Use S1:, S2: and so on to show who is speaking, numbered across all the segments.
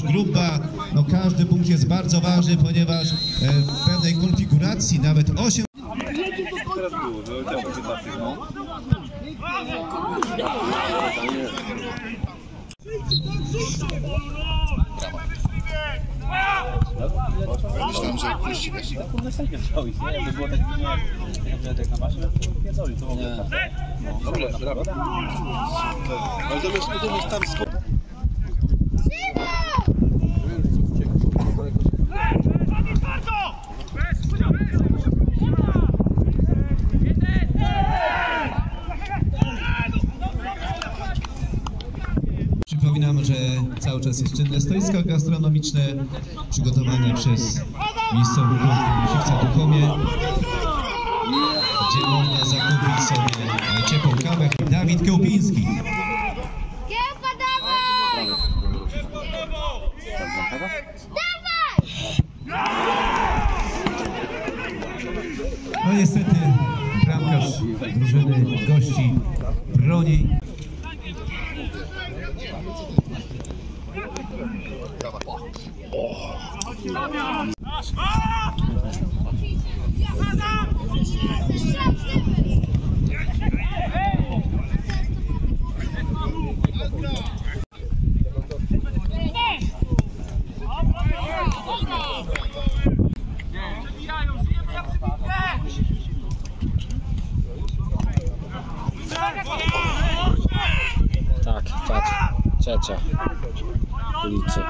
S1: Łukasz Gruba. No każdy punkt jest bardzo ważny, ponieważ e, w pewnej konfiguracji nawet 8
S2: Teraz było, że leciało 15, no.
S3: Myślałem, że
S2: nie, tak, nie,
S3: skok.
S1: Przypominam, że cały czas jest czynne stoisko gastronomiczne przygotowane przez miejscowy klub Siwca Duchomie, gdzie można zakupić sobie ciepłą kawę. Dawid Kiełpiński.
S4: Kiełpa, dawaj!
S1: No niestety bramkarz drużyny gości broni.
S5: Tak, patrz. Ciecia. Ulicy.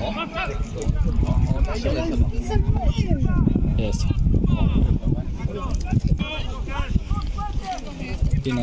S5: O, wiecie, nie ma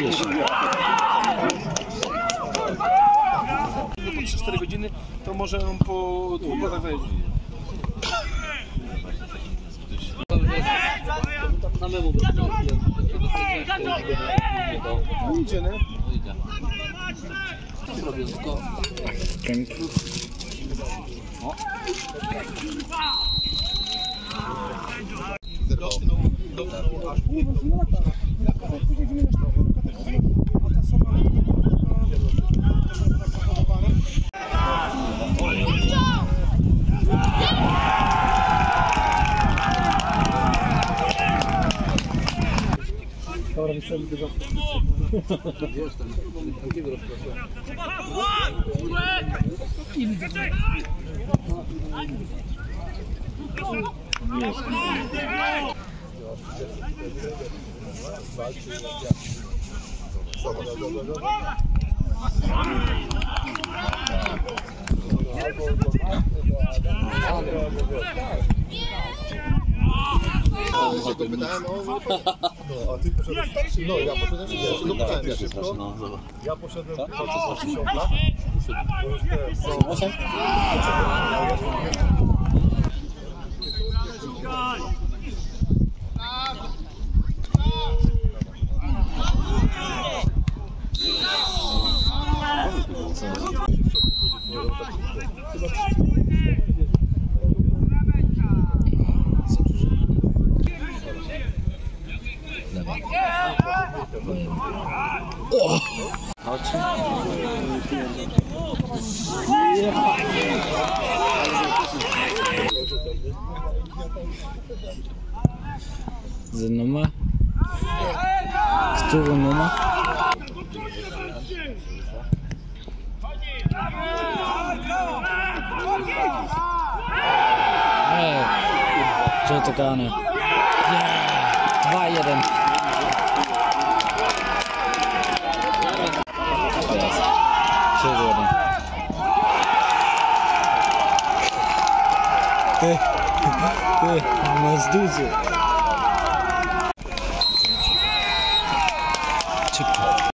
S5: Jest.
S3: Po 3-4 godziny to może on po dwóch godzinach wejdzie. Idzie, nie? pytałem, no, Dobra, wystarczy dużo. Wiesz, tam, tam kiedy rozpraszam. Nie widzę. Jest. się dopytałem o... No, a ty poszedłeś starszy? No, ja poszedłem pierwszy, dopytałem się szybko. Ja poszedłem chyba przez 80 lat. To już te...
S5: Oh. The number? Który numer? Ej, co to gane? Yeah, 2-1. Ty, ty, masz dużo. Szybko.